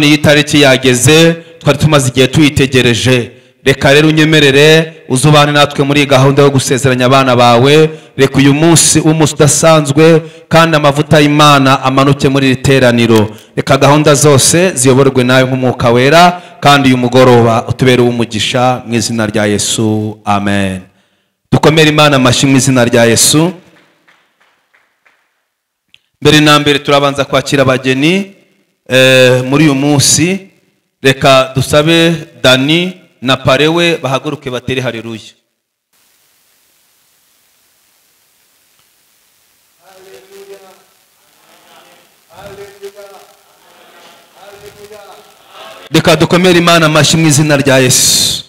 none iyi tariki yageze twari tumaze igihe tuyitegereje. Reka rero unyemerere uzubane natwe muri gahunda yo gusezeranya abana bawe. Reka uyu munsi umunsi udasanzwe kandi amavuta y'imana amanuke muri iri teraniro. Reka gahunda zose ziyoborwe nawe nk'umwuka wera kandi uyu mugoroba utubere uw'umugisha mu izina rya yesu. Amen. Dukomere imana amashyi mu izina rya yesu. Mbere na mbere turabanza kwakira abageni. Muri uyu munsi reka dusabe dani na parewe bahaguruke batere hareruya reka dukomere imana amashyi mu izina rya yesu.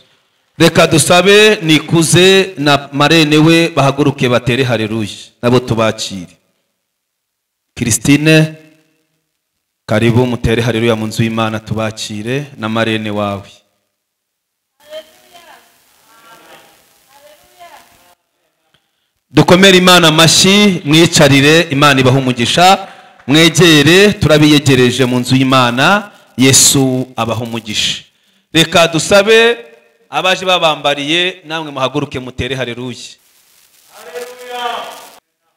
Reka dusabe nikuze na marene we bahaguruke batere hareruya nabo tubakire. Christine karibu mutere hareruya mu nzu y'imana tubakire na marene wawe. Dukomere imana amashyi mwicarire imana ibaha umugisha mwegere turabiyegereje mu nzu y'imana yesu abaha umugisha. Reka dusabe abaje babambariye namwe muhaguruke mutere hareruya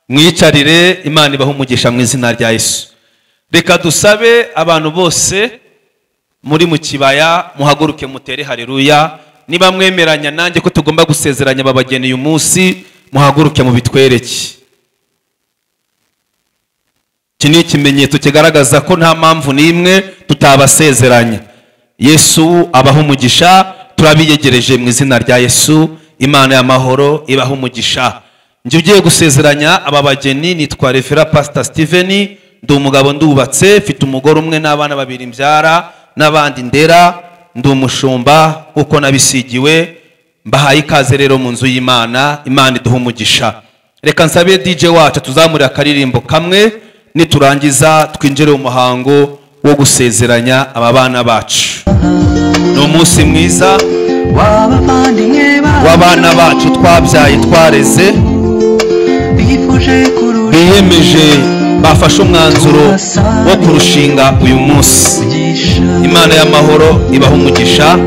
mwicarire imana ibaha umugisha mu izina rya yesu. Reka dusabe abantu bose muri mu kibaya muhaguruke mutere hareruya niba mwemeranya nanjye ko tugomba gusezeranya aba bageni uyu munsi muhaguruke mu bitwereke iki ni ikimenyetso kigaragaza ko nta mpamvu n'imwe tutabasezeranya yesu abaha umugisha turabiyegereje mu izina rya yesu. Imana y'amahoro ibaha umugisha. Njye ugiye gusezeranya aba bageni nitwa refera pasita steven. Ndi umugabo ndubatse mfite umugore umwe n'abana babiri mbyara n'abandi ndera ndi umushumba kuko nabisigiwe mbahaye ikaze rero mu nzu y'imana imana iduha umugisha. Reka nsabe dj wacu tuzamurire akaririmbo kamwe niturangiza twinjire mu muhango wo gusezeranya aba bana bacu. Ni umunsi mwiza w'abana bacu twabyaye twareze biyemeje bafashe umwanzuro wo kurushinga uyu munsi. Imana y'amahoro ibaha umugisha.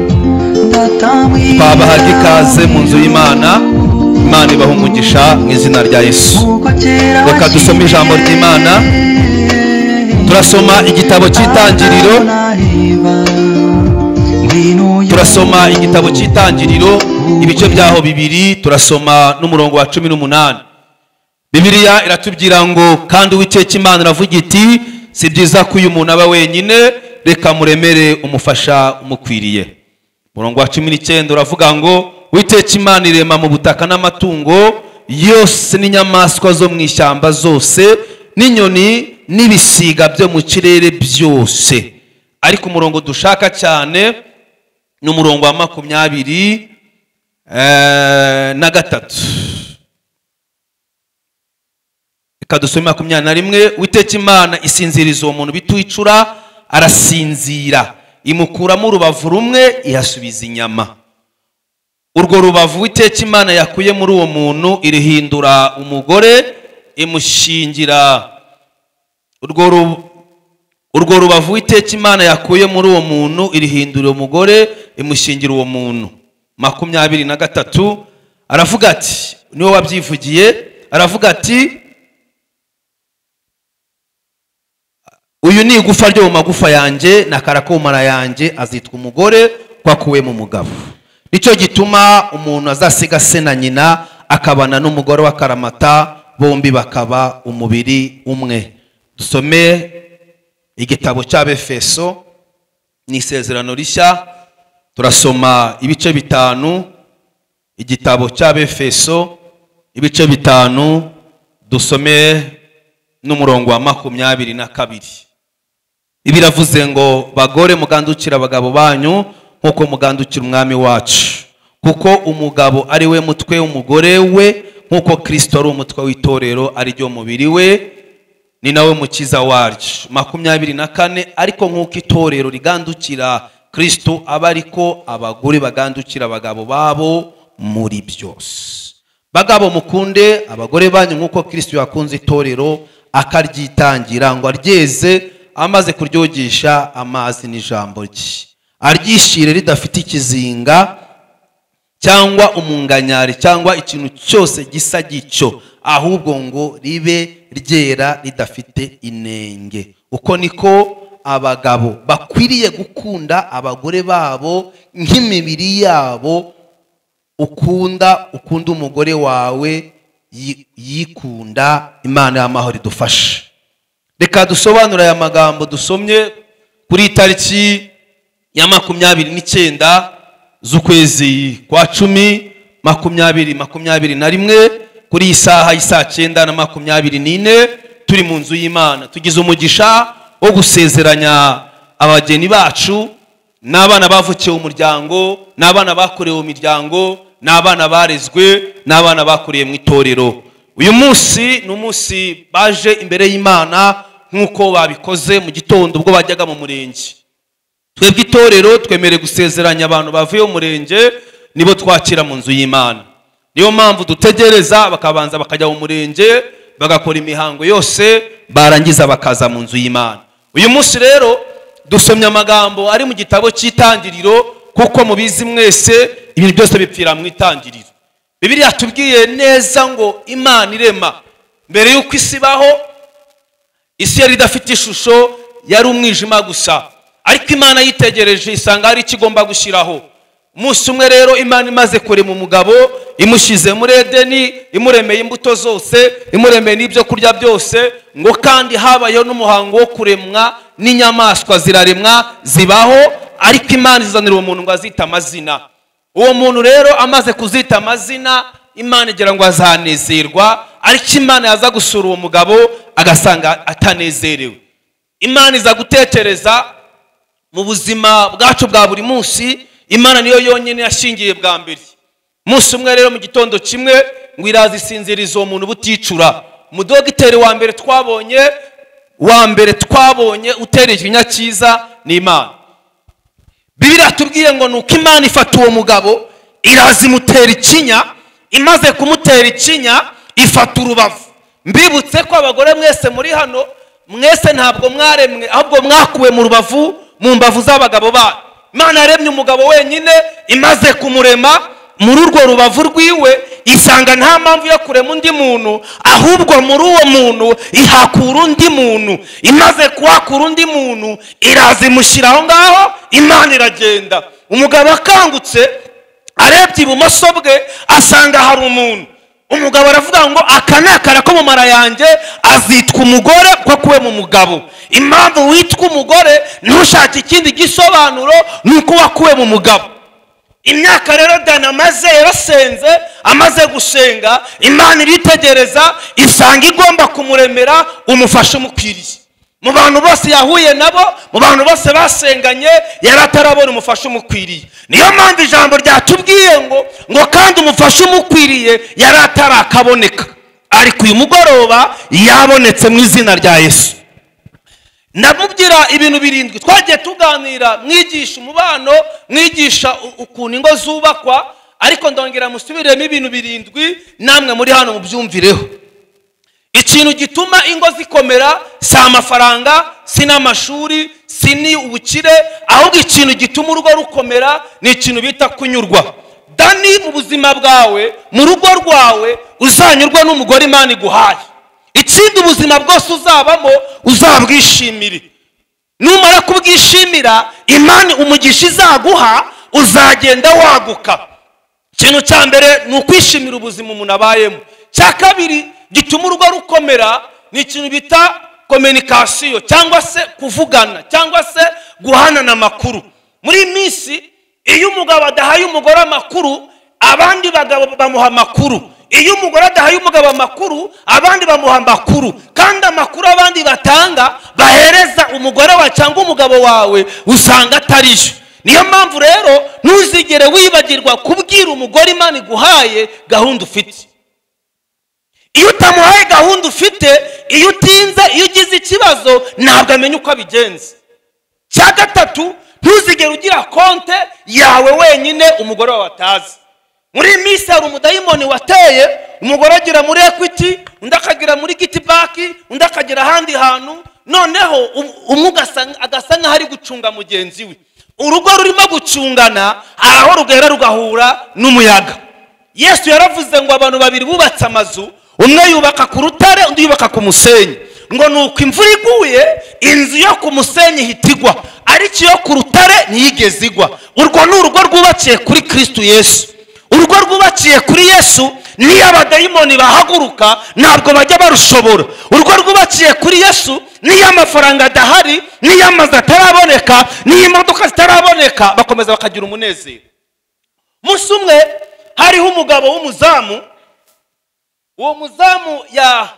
Twabahaga ikaze mu nzu y'imana. Imana ibaha umugisha mu izina rya yesu. Reka dusome ijambo ry'imana. Turasoma igitabo cy'itangiriro. Turasoma igitabo cy'itangiriro. Ibice byaho bibiri. Turasoma n'umurongo wa cumi n'umunani. Bibiliya iratubwira ngo kandi uwiteka imana iravuga iti si byiza ko uyu muntu aba wenyine reka muremere umufasha umukwiriye. Umurongo wa cumi n'icyenda uravuga ngo witeka imana irema mu butaka n'amatungo yose n'inyamaswa zo mu ishyamba zose n'inyoni n'ibisiga byo mu kirere byose. Ariko umurongo dushaka cyane ni umurongo wa makumyabiri eh, na gatatu. Reka dusome makumyabiri na rimwe witeka imana isinziriza uwo muntu bitwicura arasinzira. Imukuramo urubavu rumwe ihasubiza inyama. Urwo rubavu witeka imana yakuye muri uwo muntu irihindura umugore imushingira. Urwo ru- urwo rubavu witeka imana yakuye muri uwo muntu irihindura umugore imushingira uwo muntu. Makumyabiri na gatatu aravuga ati ni we wabyivugiye aravuga ati uyu ni igufa ryo mu magufa yanjye na karakomara yanjye azitwa umugore kwakuwe mu mugabo. Nicyo gituma umuntu azasiga se na nyina akabana n'umugore w'akaramata bombi bakaba umubiri umwe. Dusome igitabo cy'abefeso ni isezerano rishya turasoma ibice bitanu igitabo cy'abefeso ibice bitanu dusome n'umurongo wa makumyabiri na kabiri. Biravuze ngo bagore mugandukire abagabo banyu nk'uko mugandukira umwami wacu. Kuko umugabo ari we mutwe w'umugore we nk'uko kirisito ari umutwe w'itorero ari ryo mubiri we ni nawe mukiza waryo. Makumyabiri na kane ariko nk'uko itorero rigandukira kirisito aba ariko abagore bagandukira abagabo babo muri byose. Bagabo mukunde abagore banyu nk'uko kirisito yakunze itorero akaryitangira ngo aryeze amaze kuryogesha amazi n'ijambo rye. Aryishire ridafite ikizinga cyangwa umunganyari cyangwa ikintu cyose gisa gityo ahubwo ngo ribe ryera ridafite inenge. Uko niko abagabo bakwiriye gukunda abagore babo nk'imibiri yabo ukunda ukunda umugore wawe yi- yikunda imana y'amahoro idufashe. Reka dusobanure aya magambo dusomye kuri iyi tariki ya makumyabiri n'icyenda z'ukwezi kwa cumi makumyabiri makumyabiri na rimwe kuri iyi saha y'isaa cyenda na makumyabiri n'ine turi mu nzu y'imana. Tugize umugisha wo gusezeranya abageni bacu n'abana bavukiye umuryango n'abana bakorewe imiryango n'abana barezwe n'abana bakuriye mu itorero. Uyu munsi ni umunsi baje imbere y'imana nk'uko babikoze mu gitondo ubwo bajyaga mu murenge. Twebwe itorero twemerewe gusezeranya abantu bavuye mu murenge nibo twakira mu nzu y'imana. Niyo mpamvu dutegereza bakabanza bakajya mu murenge bagakora imihango yose barangiza bakaza mu nzu y'imana. Uyu munsi rero dusomye amagambo ari mu gitabo cy'itangiriro kuko mubizi mwese ibintu byose bipfira mu itangiriro. Bibiliya tubwiye neza ngo imana irema. Mbere y'uko isi ibaho isi yari idafite ishusho yari umwijima gusa. Ariko imana yitegereje isanga hari icyo igomba gushyiraho. Umunsi umwe rero imana imaze kurema umugabo imushyize muri edeni imuremeye imbuto zose imuremeye n'ibyo kurya byose ngo kandi habayeho n'umuhango wo kuremwa n'inyamaswa ziraremwa zibaho ariko imana izanira uwo muntu ngo azite amazina. Uwo muntu rero amaze kuzita amazina imana igira ngo azanezerwa ariko imana yaza gusura uwo mugabo agasanga atanezerewe. Imana iza gutekereza mu buzima bwacu bwa buri munsi imana niyo yonyine yashingiye bwa mbere. Umunsi umwe rero mu gitondo kimwe ngo iraza isinziriza uwo muntu buticura. Umudogiteri wa mbere twabonye wa mbere twabonye utera ikinya cyiza ni imana. Bibiriya tubwiye ngo ni uko imana ifata uwo mugabo iraza imutera ikinya imaze kumutera ikinya ifata urubavu mbibutse ko abagore mwese muri hano mwese ntabwo mwaremwe ahubwo mwakuwe mu rubavu mu mbavu z'abagabo banyu imana yaremye umugabo wenyine imaze kumurema muri urwo rubavu rwiwe isanga nta mpamvu yo kurema undi muntu ahubwo muri uwo muntu ihakura undi muntu. Imaze kuhakura undi muntu iraza imushyira aho ngaho imana iragenda. Umugabo akangutse arebye ibumoso bwe asanga hari umuntu. Umugabo aravuga ngo aka ni akara yanjye azitwa umugore kuko akuwe mu mugabo. Impamvu witwa umugore ntushake ikindi gisobanuro ni uko wakuwe mu mugabo. Imyaka rero dana amaze yarasenze amaze gusenga imana iritegereza isanga igomba kumuremera umufasha umukwiriye. Mu bantu bose yahuye nabo mu bantu bose basenganye yari atarabona umufasha umukwiriye. Niyo mpamvu ijambo ryatubwiye ngo ngo kandi umufasha umukwiriye yari atarakaboneka. Ariko uyu mugoroba yabonetse mu izina rya yesu. Ndamubwira ibintu birindwi. Twagiye tuganira mwigisha umubano mwigisha ukuntu ingo zubakwa ariko ndongera musubiremo ibintu birindwi namwe muri hano mubyumvireho. Ikintu gituma ingo zikomera si amafaranga si n'amashuri si ni ubukire ahubwo ikintu gituma urugo rukomera ni ikintu bita kunyurwa. Dani mu buzima bwawe mu rugo rwawe uzanyurwa n'umugore imana iguhaye. Ikindi ubuzima bwose uzabamo uzabwishimire. Numara kubwishimira imana umugisha izaguha uzagenda waguka. Ikintu cya mbere ni ukwishimira ubuzima umuntu abayemo. Cya kabiri gituma urugo rukomera ni ikintu bita kominikasiyo cyangwa se kuvugana cyangwa se guhanana amakuru. Muri iyi minsi iyo umugabo adahaye umugore amakuru abandi bagabo bamuha amakuru. Iyo umugore adahaye umugabo amakuru abandi bamuha amakuru. Kandi amakuru abandi batanga bahereza umugore wawe cyangwa umugabo wawe usanga atari yo niyo mpamvu rero ntuzigere wibagirwa kubwira umugore imana iguhaye gahunda ufite. Iyo utamuhaye gahunda ufite iyo utinze iyo ugize ikibazo ntabwo amenya uko abigenza. Cya gatatu ntuzigere ugira konte yawe wenyine umugore wawe atazi. Muri iyi minsi hari umudayimoni wateye umugore agira muri ekwiti undi akagira muri giti baki undi akagira ahandi hantu. Noneho um- umwe agasa nk'aho ari gucunga mugenzi we. Urugo rurimo gucungana aho rugera rugahura n'umuyaga. Yesu yaravuze ngo abantu babiri bubatse amazu umwe yubaka ku rutare undi yubaka ku musenyi. Ngo ni uko imvura iguye inzu yo ku musenyi ihita igwa. Ariko iyo ku rutare ntiyigeze igwa. Urwo ni urugo rwubakiye kuri kirisitu yesu. Urugo rwubakiye kuri yesu niyo abadayimoni bahaguruka ntabwo bajya barushobora. Urugo rwubakiye kuri yesu niyo amafaranga adahari niyo amazu ataraboneka niyo imodoka zitaraboneka bakomeza bakagira umunezero. Umunsi umwe hariho umugabo w'umuzamu uwo muzamu ya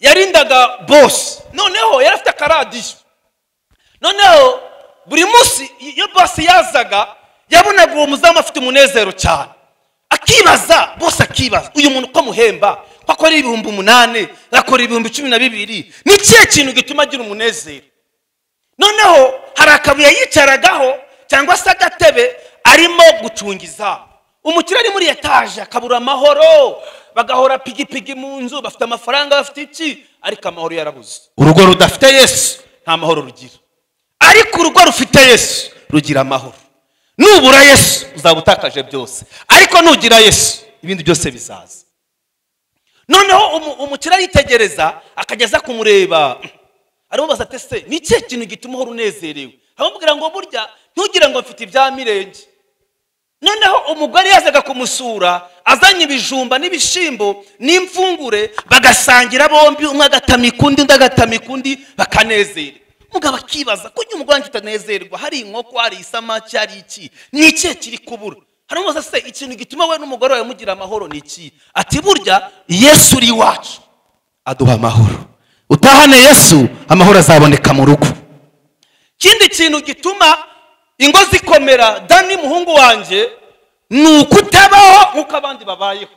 yarindaga bosi noneho yari afite akaradiyo. Noneho buri munsi iyo bosi yazaga yabonaga uwo muzamu afite umunezero cyane. Akibaza bose akibaza uyu muntu uko amuhemba? Ko akora ibihumbi umunani? Agakora ibihumbi cumi na bibiri? Ni ikihe kintu gituma agira umunezero? Noneho hari akabuye yicaragaho cyangwa se agatebe arimo gucunga izamu umukire ari muri etaje akabura amahoro. Bagahora pigipigi mu nzu bafite amafaranga bafite iki? Ariko amahoro yarabuze. Urugo rudafite yesu. Nta mahoro rugira. Ariko urugo rufite yesu rugira amahoro. Nubura yesu uzaba utakaje byose. Ariko nugira yesu ibindi byose bizaza. Noneho umu- umukire aritegereza akageza kumureba. Aramubaza ati se ni ikihe kintu gituma uhora unezerewe? Aramubwira ngo burya ntugire ngo mfite ibya mirenge. Noneho umugore yazaga kumusura azanye ibijumba n'ibishyimbo n'imfungure bagasangira bombi umwe agatamika undi undi agatamika undi bakanezera umugabo akibaza ko umugore wanjye utanezerwa? Hari inkoko hari isamaki hari iki? Ni ikihe kiri kubura? Haramubaza se ikintu gituma we n'umugore wawe mugira amahoro ni iki? Ati burya yesu uri iwacu aduha amahoro. Utahane yesu amahoro azaboneka mu rugo. Ikindi kintu gituma ingo zikomera. Dani muhungu wanjye ni ukutabaho nk'uko abandi babayeho.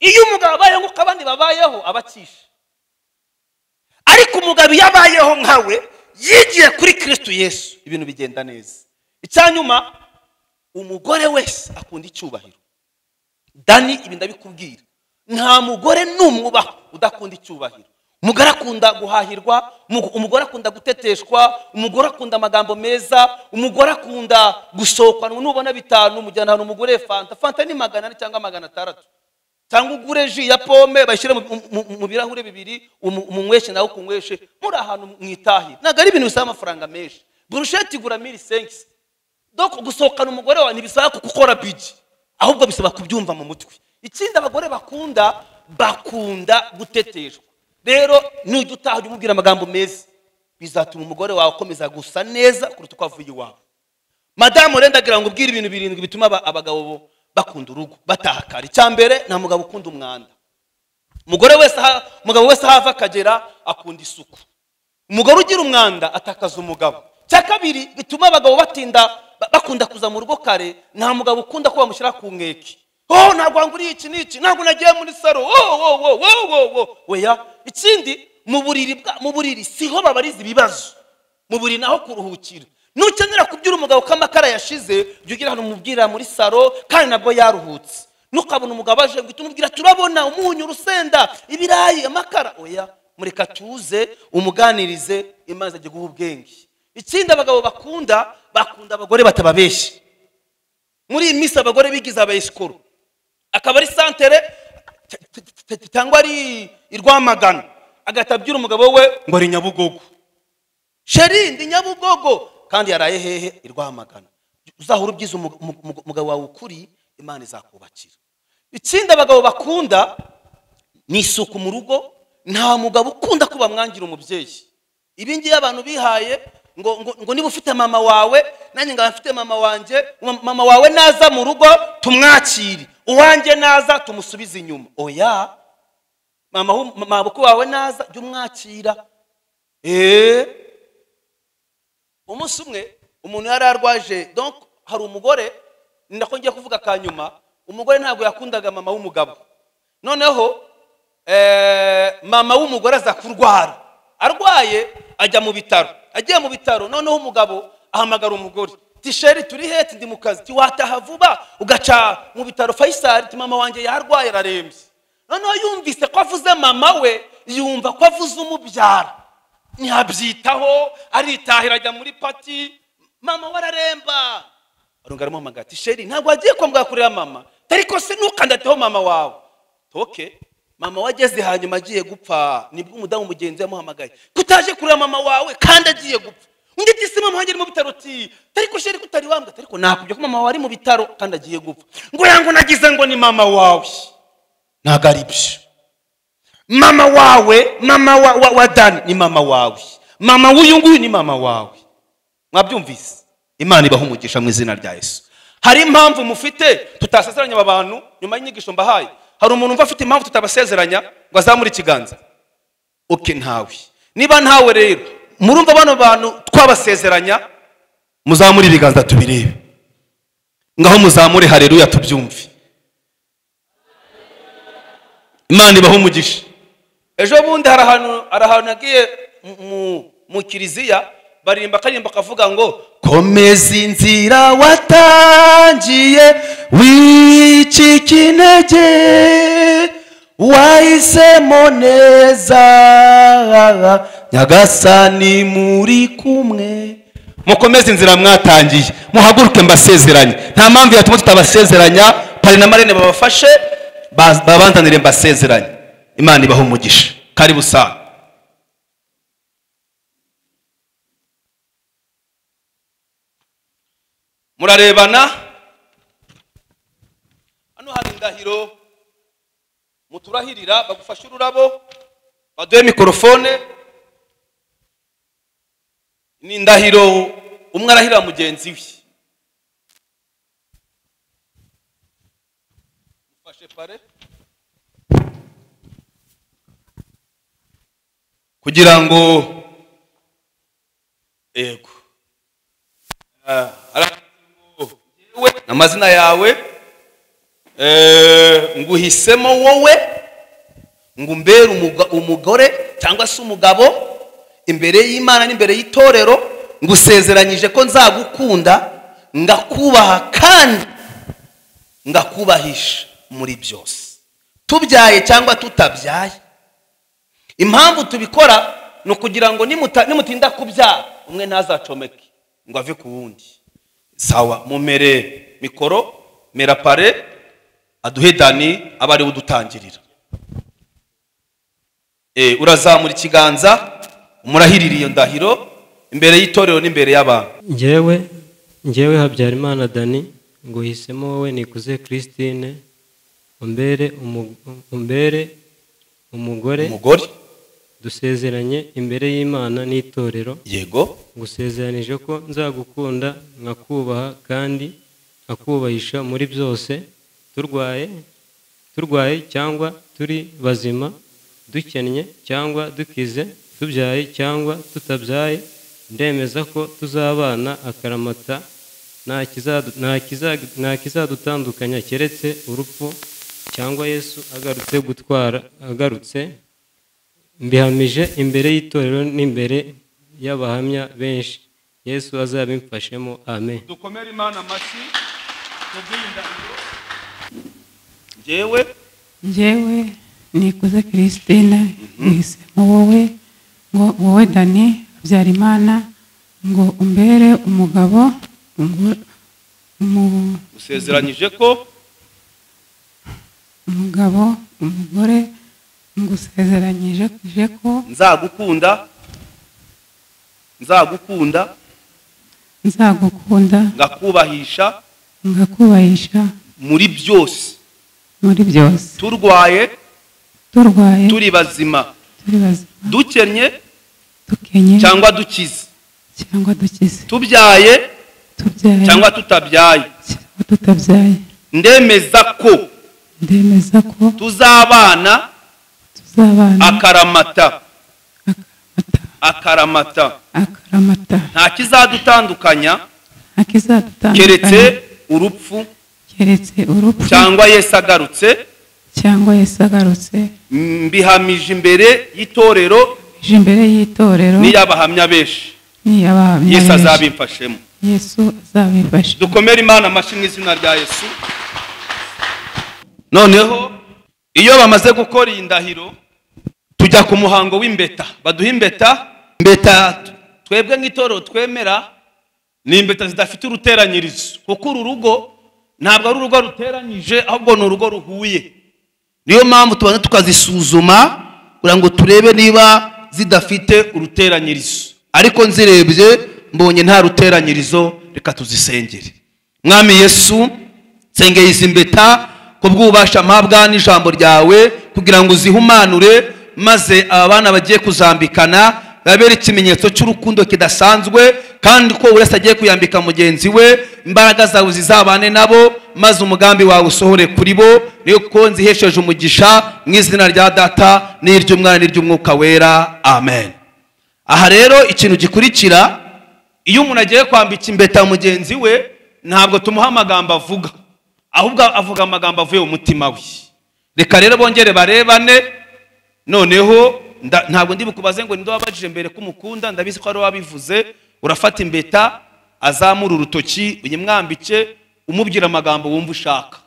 Iyo umugabo abayeho nk'uko abandi babayeho aba akishe ariko umugabo iyo abayeho nkawe yigiye kuri kirisitu yesu. Ibintu bigenda neza. Icyanyuma umugore wese akunda icyubahiro. Dani ibi ndabikubwira. Nta mugore n'umwe ubaho udakunda icyubahiro. Umugore akunda guhahirwa umu- umugore akunda guteteshwa umugore akunda amagambo meza umugore akunda gusohokana nubona bitanu mujyana ahantu umugore fanta. Fanta ni magana ane cyangwa magana atandatu. Cyangwa ugure ji ya pome bashyire mu- birahure bibiri umu- umunyweshe nawe ukunyweshe muri ahantu mwitahira ntabwo ari ibintu bisaba amafaranga menshi. Burusheti igura miri senkisi doko gusohokana umugore wawe ntibisaba gukora biji ahubwo bisaba kubyumva mu mutwe. Ikindi abagore bakunda bakunda guteteshwa. Rero nujya utaha ujya umubwira amagambo meza. Bizatuma umugore wawe akomeza gusa neza kuruta uko avuye iwawe madamu rero ndagira ngo ubwire ibintu birindwi bituma aba- abagabo bo bakunda urugo. Bataha kare. Icya mbere nta mugabo ukunda umwanda. Umugore wese umugabo wese aho ava akagera akunda isuku. Umugore ugira umwanda atakaza umugabo. Cya kabiri bituma abagabo batinda ba- bakunda kuza mu rugo kare nta mugabo ukunda ko bamushyira ku nkeke. Oh ntabwo wanguriye iki n'iki ntabwo nagiye muri oh oh oh oh oya ikindi mu buriri bwa mu buriri siho babariza ibibazo. Mu buriri naho kuruhukira. Nukenera kubyura umugabo ko amakara yashize jya ugira ahantu umubwira muri saro kandi nabwo yaruhutse. Ntukabona umugabo aje ngo uhite umubwira turabona umunyu urusenda ibirayi amakara. Oya mureka tuze umuganirize imaze ajya guha ubwenge. Ikindi abagabo bakunda bakunda abagore batababeshya muri iyi minsi abagore bigize abayesikoro akaba ari santere cyangwa ari i rwamagana. Agahita abwira umugabo we ngo ari nyabugogo. Sheri ndi nyabugogo. Kandi yaraye hehe i rwamagana. Uzahora umu- umugabo wawe ukuri imana izakubakira. Ikindi abagabo bakunda ni isuku mu rugo nta mugabo ukunda ko bamwangira umubyeyi. Ibi ngibi abantu bihaye ngo, ngo, niba ufite mama wawe nanjye ngaba mfite mama wanjye ma- mama wawe naza mu rugo tumwakire. Uwanjye naza tumusubize inyuma. Oya mama bukwe wawe naza jya umwakira. Eee umunsi umwe umuntu yari arwaje donc hari umugore nako ngiye kuvuga ka nyuma umugore ntabwo yakundaga mama w'umugabo. Noneho eh, mama w'umugore aza kurwara. Arwaye ajya mu bitaro. Agiye mu bitaro noneho umugabo ahamagara umugore. Tisheri turi heti ndi mu kazi. Tiwataha vuba ugaca mu bitaro fayisari ti mama wanjye yarwaye ararembye. Noneho yumvise ko avuze mama we yumva ko avuze umubyara. Ntiyabyitaho aritahira ajya muri pati. Mama we arunga aramuhamagara tisheri ntabwo wagiye kwa muganga kureba mama? Tariko se ntukandateho mama wawe. Toke mama wageze hanyuma agiye gupfa ni bwo umudamu mugenzi yamuhamagaye. Kutaje kureba mama wawe kandi agiye gupfa. Undi ati se mama wanjye ari mu bitaro ti? Ariko sheri kutari wambwa. Ariko nakubye ko mama wawe ari mu bitaro kandi agiye gupfa. Ngo yango nagize ngo ni mama wawe. Ntabwo ari byo mama wawe mama wa, dani ni mama wawe. Mama w'uyu nguyu ni mama wawe. Mwabyumvise? Imana ibaha umugisha mu izina rya yesu. Hari impamvu mufite? Tutasezeranya aba bantu? Nyuma y'inyigisho mbahaye. Hari umuntu umva afite impamvu tutabasezeranya ngo azamure ikiganza? Oke ntawe? Niba ntawe rero murumva bano bantu twabasezeranya muzamure ibiganza tubirebe. Ngaho muzamure hareruya tubyumve. Imana ibaha umugisha. Ejo bundi hari ahantu mu- mu kiliziya baririmba akaririmbo kavuga ngo komeza inzira watangiye wicika intege wahisemo neza. Nyagasani muri kumwe. Mukomeze inzira mwatangiye muhaguruke mbasezeranye. Nta mpamvu yatuma tutabasezeranya pari na marene babafashe ba- babanzanire mbasezeranye. Imana ibaha umugisha. Karibu sana. Murarebana. Hano hari indahiro. Muturahirira bagufashe ururabo baduhe mikorofone. Ni indahiro umwe arahirira mugenzi we. Mufashe pare. Kugira ngo ego Ah, aravuga ngo, "Jyewe, amazina yawe eh, nguhisemo wowe ngo umbere umugore cyangwa se umugabo imbere y'imana n'imbere y'itorero ngusezeranyije ko nzagukunda ngakubaha kandi ngakubahisha muri byose. Tubyaye cyangwa tutabyaye? Impamvu tubikora ni ukugira ngo nimutinda kubyara. Umwe ntazacomeke ngo ave ku wundi. Sawa mumere mikoro mera pare aduhe dani aba ari we udutangirira. Eh, urazamura ikiganza umurahirira iyo ndahiro imbere y'itorero n'imbere y'abantu. Njyewe njyewe habyarimana dani ngo uhisemo wowe nikuze christine umbere umugore. Umugore? Dusezeranye imbere y'imana n'itorero. Yego. Ngusezeranije ko nzagukunda nkakubaha kandi nkakubahisha muri byose. Turwaye turwaye cyangwa turi bazima dukennye cyangwa dukize tubyaye cyangwa tutabyaye ndemeza ko tuzabana akaramata nta kizadu- nta kiza- nta kizadutandukanya keretse urupfu cyangwa yesu agarutse gutwara agarutse mbihamije imbere y'itorero n'imbere y'abahamya benshi. Yesu azabimfashemo. Amen. Dukomere imana amashyi tubwindahiro njyewe. Njyewe nikuze christine uhisemo wowe ngo wowe dani habyarimana ngo umbere umugabo ngo- umu- usezeranyije ko umugabo umugore ngusezeranyije ko nzagukunda. Nzagukunda. Nzagukunda. Ngakubahisha. Ngakubahisha. Muri byose. Muri byose. Turwaye. Turwaye. Turi bazima. Turi bazima. Dukennye dukenye. Cyangwa dukize. Cyangwa dukize. Tubyaye. Tubyaye. Cyangwa tutabyaye. Cyangwa tutabyaye. Ndemeza ko. Ndemeza ko. Tuzabana. Akaramata. Akaramata. Nta kizadutandukanya. Keretse urupfu. Cyangwa yesu agarutse. Cyangwa yesu agarutse. Mbihamije imbere y'itorero. Imbere y'itorero. N'iy'abahamya benshi. Yesu azabimfashemo. Yesu azabifasha dukomere imana amashyi mu izina rya yesu. Noneho iyo bamaze gukora iyi ndahiro tujya ku muhango w'imbeta. Baduha imbeta? Impeta twebwe nk'itorero twemera. Ni impeta zidafite uruteranyirizo. Kuko uru rugo ntabwo ari urugo ruteranyije ahubwo ni urugo ruhuye. Niyo mpamvu tubanza tukazisuzuma kugira ngo turebe niba zidafite uruteranyirizo. Ariko nzirebye mbonye nta ruteranyirizo reka tuzisengere. Mwami yesu nsengeye izi mbeta ku bw'ububasha mpabwa n'ijambo ryawe kugira ngo uzihumanure maze aba bana bagiye kuzambikana babere ikimenyetso cy'urukundo kidasanzwe kandi ko buri wese agiye kuyambika mugenzi we imbaraga zawe zizabane nabo maze umugambi wawe usohore kuri bo. Niyo ko nzihesheje umugisha mu izina rya data n'iry'umwana n'iry'umwuka wera. Amen. Aha rero ikintu gikurikira iyo umuntu agiye kwambika impeta mugenzi we ntabwo tumuha amagambo avuga ahubwo avuga amagambo avuye mu mutima we. Reka rero bongere barebane noneho ntabwo ndi bukubaze ngo ninde wabajije mbere ko umukunda ndabizi ko ari wabivuze urafata impeta azamura urutoki uyimwambike umubwira amagambo wumva ushaka.